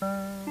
Bye.